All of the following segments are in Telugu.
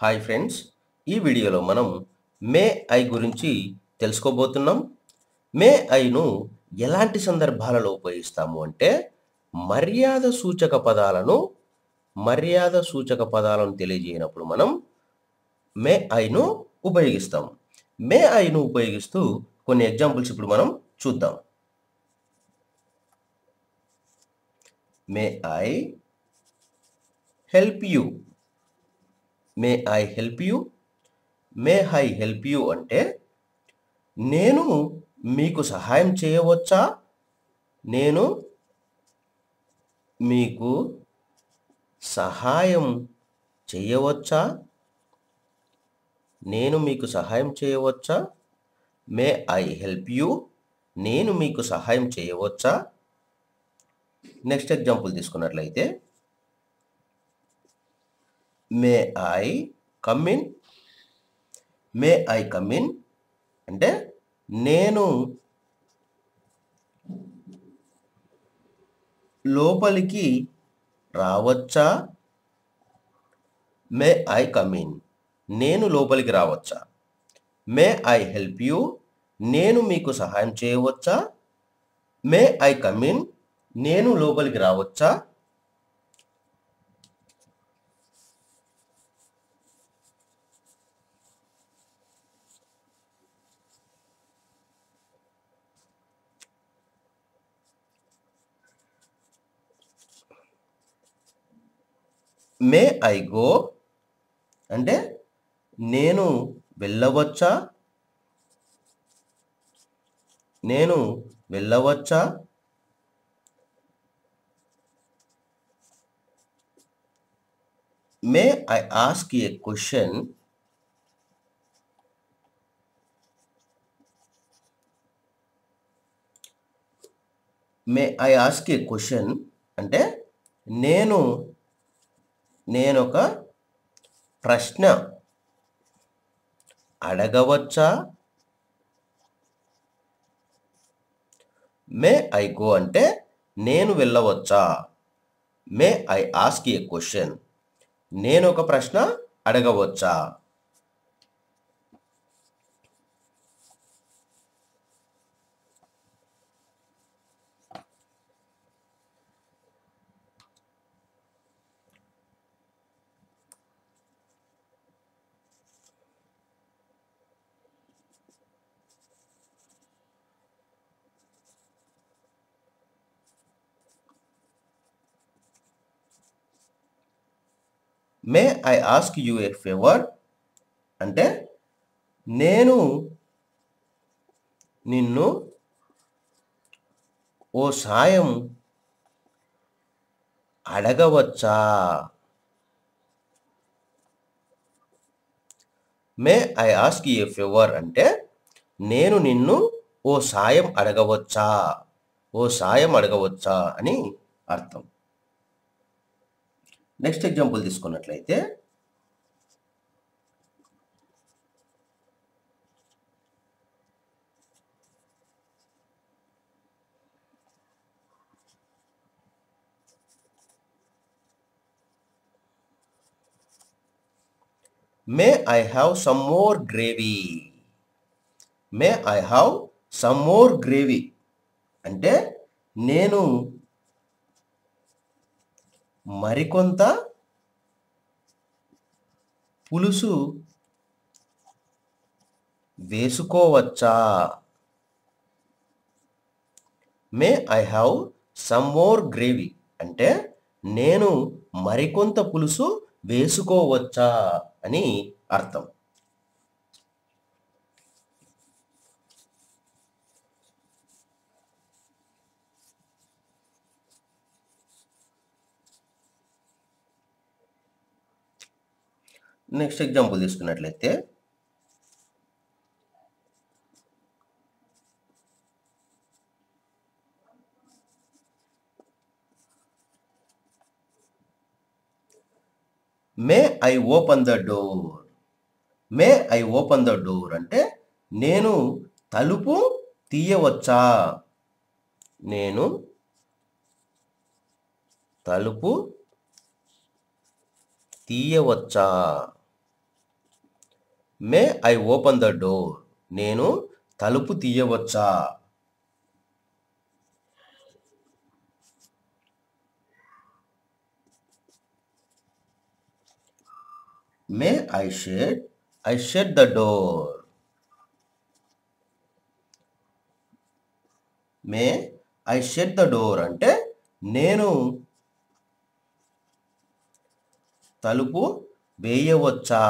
హాయ్ ఫ్రెండ్స్ ఈ వీడియోలో మనం మే ఐ గురించి తెలుసుకోబోతున్నాం. మే ఐను ఎలాంటి సందర్భాలలో ఉపయోగిస్తాము అంటే మర్యాద సూచక పదాలను మర్యాద సూచక పదాలను తెలియజేయనప్పుడు మనం మే ఐను ఉపయోగిస్తాం. మే ఐను ఉపయోగిస్తూ కొన్ని ఎగ్జాంపుల్స్ ఇప్పుడు మనం చూద్దాం. May I help you may I help you may I help you అంటే నేను మీకు సహాయం చేయవచ్చా? నేను మీకు సహాయం చేయవచ్చా? నేను మీకు సహాయం చేయవచ్చా? మే ఐ హెల్ప్ యూ నేను మీకు సహాయం చేయవచ్చా? నెక్స్ట్ ఎగ్జాంపుల్ తీసుకున్నట్లయితే మే ఐ కమ్మిన్ మే ఐ కమ్మిన్ అంటే నేను లోపలికి రావచ్చా? మే ఐ కమిన్ నేను లోపలికి రావచ్చా? మే ఐ హెల్ప్ యూ నేను మీకు సహాయం చేయవచ్చా? మే ఐ కమిన్ నేను లోపలికి రావచ్చా? May I go. అంటే నేను వెళ్ళవచ్చా? నేను వెళ్ళవచ్చా? May I ask a question. May I ask a question అంటే నేను నేనొక ప్రశ్న అడగవచ్చా? మే ఐ గో అంటే నేను వెళ్ళవచ్చా? May I ask a question. నేను ఒక ప్రశ్న అడగవచ్చా? May I ask you a favour అంటే నేను నిన్ను ఓ సాయం అడగవచ్చా? May I ask a favour అంటే నేను నిన్ను ఓ సాయం అడగవచ్చా? ఓ సాయం అడగవచ్చా అని అర్థం. నెక్స్ట్ ఎగ్జాంపుల్ తీసుకున్నట్లయితే may I have some more gravy. May I have some more gravy. అంటే నేను మరికొంత పులుసు వేసుకోవచ్చా? May I have some more gravy. అంటే నేను మరికొంత పులుసు వేసుకోవచ్చా? అని అర్థం. నెక్స్ట్ ఎగ్జాంపుల్ తీసుకున్నట్లయితే may I open the door. May I open the door అంటే నేను తలుపు తీయవచ్చా? నేను తలుపు తీయవచ్చా? May I open the door. నేను తలుపు తీయవచ్చా? May I shut I shut the door. May I shut the door అంటే నేను తలుపు వేయవచ్చా?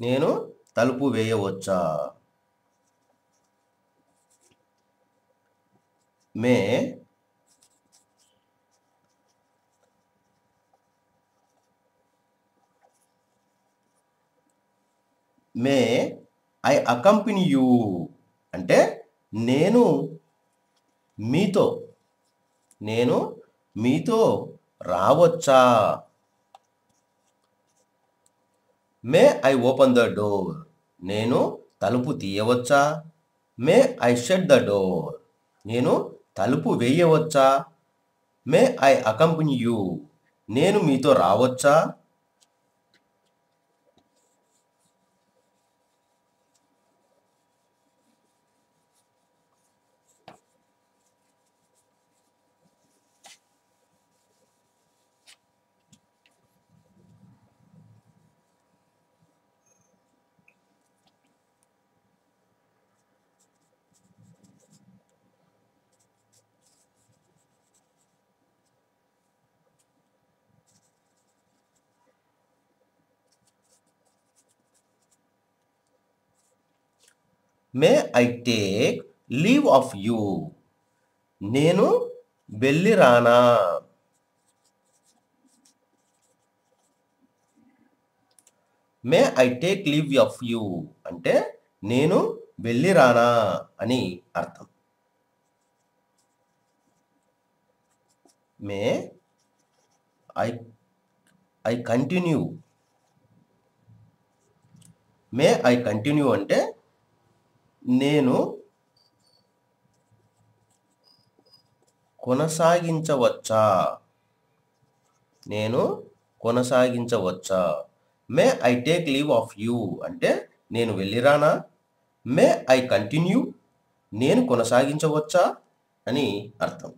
నేను తలుపు వేయవచ్చా? May may I accompany you అంటే నేను మీతో నేను మీతో రావచ్చా? May I open the door. నేను తలుపు తీయవచ్చా? May I shut the door. నేను తలుపు వేయవచ్చా? May I accompany you. నేను మీతో రావచ్చా? May I take leave of you. నేను వెళ్ళి రానా may I take leave of you అంటే నేను వెళ్ళి రానా అని అర్థం. May I I continue. May I continue అంటే నేను కొనసాగించవచ్చా? నేను కొనసాగించవచ్చా? May I take leave of you అంటే నేను వెళ్ళిరానా? మే ఐ కంటిన్యూ నేను కొనసాగించవచ్చా? అని అర్థం.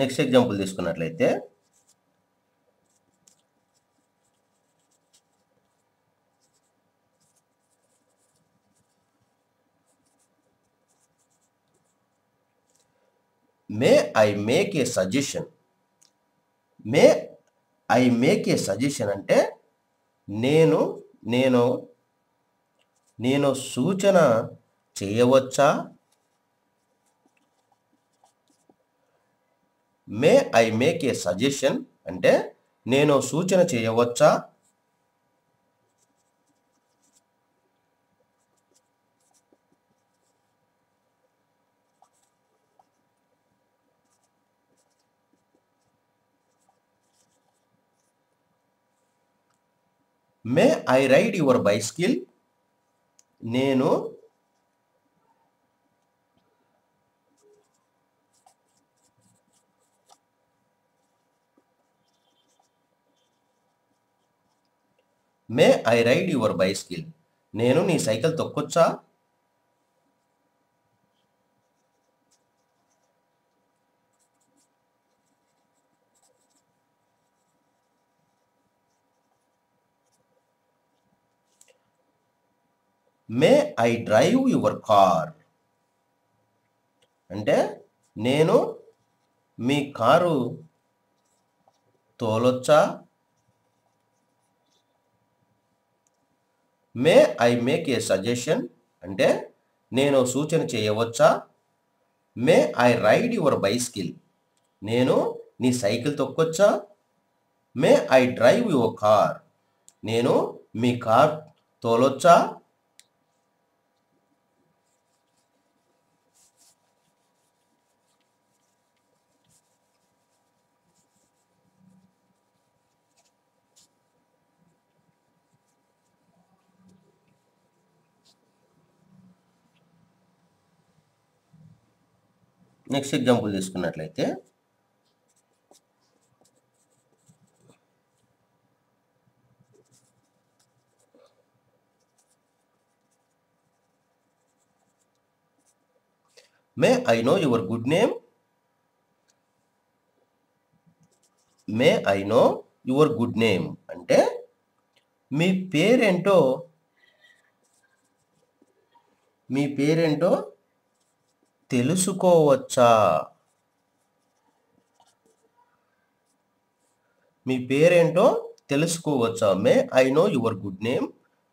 నెక్స్ట్ ఎగ్జాంపుల్ తీసుకున్నట్లయితే may I make a suggestion. May I make a suggestion అంటే నేను నేను నేను సూచన చేయవచ్చా? May I make a suggestion అంటే నేను సూచన చేయవచ్చా? May I ride your bicycle నేను may I ride your bicycle. నేను నీ cycle తొక్కొచ్చా? May I drive your car. అంటే నేను మీ car తోలొచ్చా? May I make a suggestion అంటే నేను సూచన చేయవచ్చా? May I ride your bicycle. నేను నీ cycle తొక్కొచ్చా? May I drive your car. నేను మీ కార్ తోలొచ్చా? నెక్స్ట్ ఎగ్జాంపుల్ తీసుకున్నట్లయితే may I know your good name? May I know your good name. అంటే మీ పేరేంటో మీ పేరేంటో తెలుసుకోవచ్చా? మీ పేరేంటో తెలుసుకోవచ్చా? May I know your good name.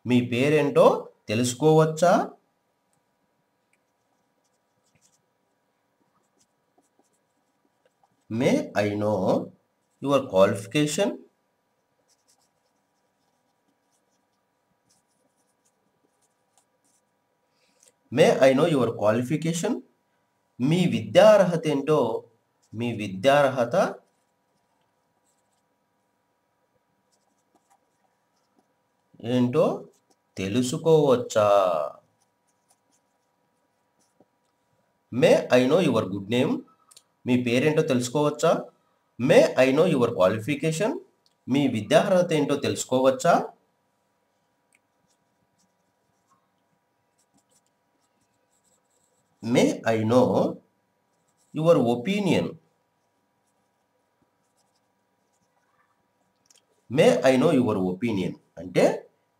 మీ పేరేంటో తెలుసుకోవచ్చా? May I know your qualification. May I know your qualification. మీ విద్యార్హత ఏంటో మీ విద్యార్హత ఏంటో తెలుసుకోవచ్చా? May I know your good name. మీ పేరేంటో తెలుసుకోవచ్చా? May I know your qualification. మీ విద్యార్హత ఏంటో తెలుసుకోవచ్చా? May I know your opinion may I know your opinion అంటే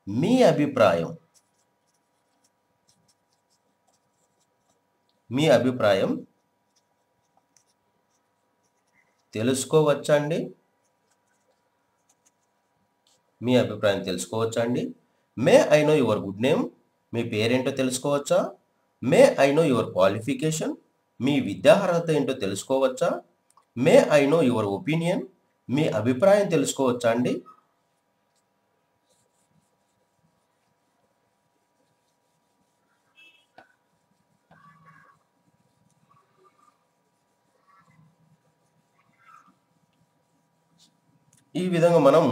మీ అభిప్రాయం. మీ అభిప్రాయం? తెలుసుకోవచ్చా అండి మీ అభిప్రాయం తెలుసుకోవచ్చా అండి may I know your good name మీ పేరేంటో తెలుసుకోవచ్చా? May I know your qualification మీ విద్యార్హత ఏంటో తెలుసుకోవచ్చా? May I know your opinion మీ అభిప్రాయం తెలుసుకోవచ్చా అండి? ఈ విధంగా మనం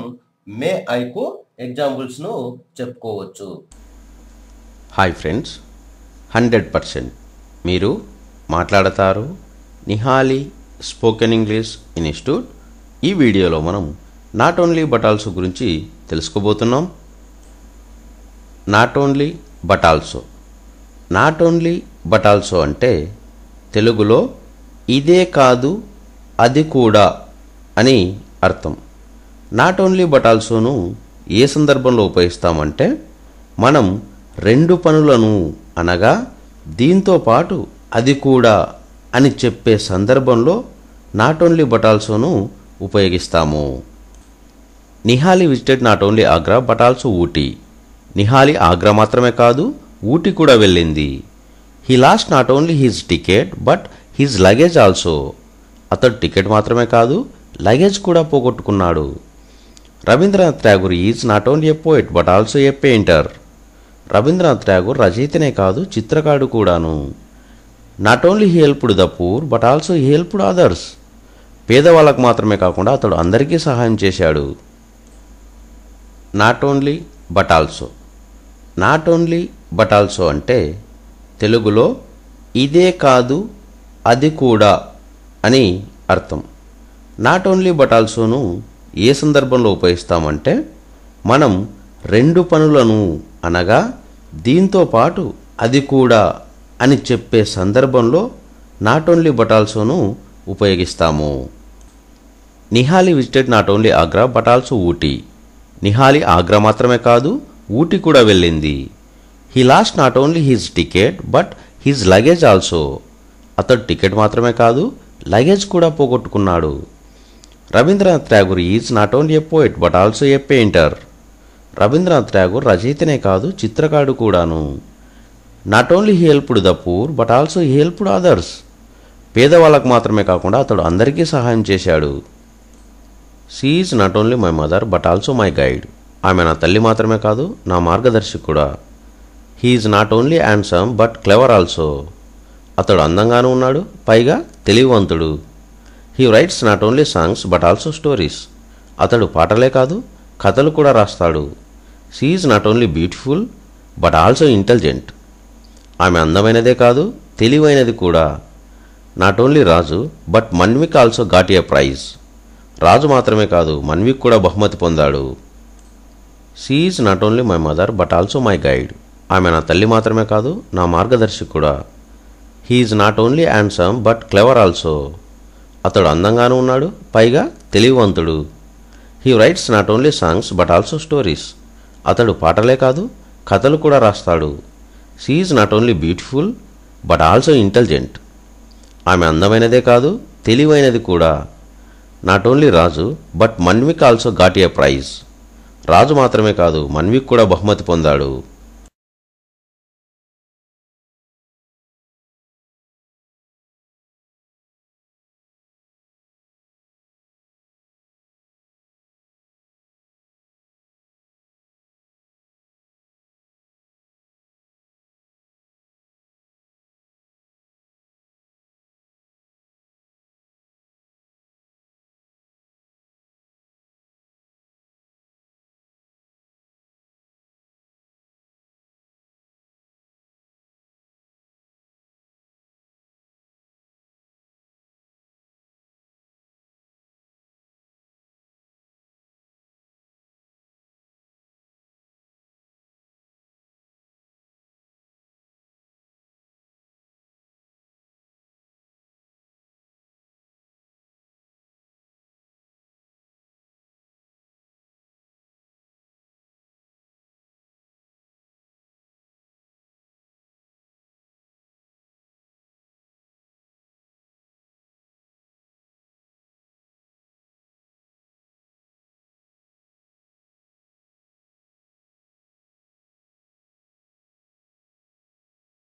మే ఐకు ఎగ్జాంపుల్స్ను చెప్పుకోవచ్చు. Hi friends hundred percent. మీరు మాట్లాడతారు. Nihali spoken English institute. ఈ వీడియోలో మనం నాట్ ఓన్లీ బట్ ఆల్సో గురించి తెలుసుకోబోతున్నాం. Not only but also. Not only but also అంటే తెలుగులో ఇదే కాదు అది కూడా అని అర్థం. నాట్ ఓన్లీ బట్ ఆల్సోను ఏ సందర్భంలో ఉపయోగిస్తామంటే మనం రెండు పనులను అనగా దీంతో పాటు అది కూడా అని చెప్పే సందర్భంలో నాట్ ఓన్లీ బట్ ఆల్సోను ఉపయోగిస్తాము. Nihali visited not only Agra but also Ooty Nihali Agra మాత్రమే కాదు ఊటీ కూడా వెళ్ళింది. He lost not only his ticket but his luggage also అతడు టికెట్ మాత్రమే కాదు లగేజ్ కూడా పోగొట్టుకున్నాడు. Rabindranath Tagore is not only a poet but also a painter Rabindranath Tagore రచయితనే కాదు చిత్రకారుడు కూడాను. Not only he helped the poor but also he helped others పేదవాళ్ళకు మాత్రమే కాకుండా అతడు అందరికీ సహాయం చేశాడు. Not only but also not only but also అంటే తెలుగులో ఇదే కాదు అది కూడా అని అర్థం. నాట్ ఓన్లీ బట్ ఆల్సోను ఏ సందర్భంలో ఉపయోగిస్తామంటే మనం రెండు పనులను అనగా దీంతో పాటు అది కూడా అని చెప్పే సందర్భంలో నాట్ ఓన్లీ బట్ ఆల్సోను ఉపయోగిస్తాము. Nihali visited not only Agra but also Ooty. Nihali Agra మాత్రమే కాదు ఊటీ కూడా వెళ్ళింది. He lost not only his ticket but his luggage also అతడు టికెట్ మాత్రమే కాదు లగేజ్ కూడా పోగొట్టుకున్నాడు. Rabindranath Tagore is not only a poet but also a painter Rabindranath Tagore రచయితనే కాదు చిత్రకారుడు కూడాను. Not only he helped the poor but also he helped others పేదవాళ్ళకు మాత్రమే కాకుండా అతడు అందరికీ సహాయం చేశాడు. She is not only my mother but also my guide ఆమె నా తల్లి మాత్రమే కాదు నా మార్గదర్శి కూడా he is not only handsome but clever also అతడు అందంగానూ ఉన్నాడు పైగా తెలివివంతుడు. He writes not only songs but also stories అతడు పాటలే కాదు కథలు కూడా రాస్తాడు. She is not only beautiful but also intelligent ఆమె అందమైనదే కాదు తెలివైనది కూడా. Not only Raju but Manvik also got a prize Raju మాత్రమే కాదు మన్విక్ కూడా బహుమతి పొందాడు. She is not only my mother but also my guide ఆమె నా తల్లి మాత్రమే కాదు నా మార్గదర్శి కూడా. He is not only handsome but clever also అతడు అందంగానూ ఉన్నాడు పైగా తెలివివంతుడు. He writes not only songs but also stories అతడు పాటలే కాదు కథలు కూడా రాస్తాడు. She is not only beautiful but also intelligent ఆమె అందమైనదే కాదు తెలివైనది కూడా. Not only Raju but Manvik also got a prize Raju మాత్రమే కాదు మన్విక్ కూడా బహుమతి పొందాడు.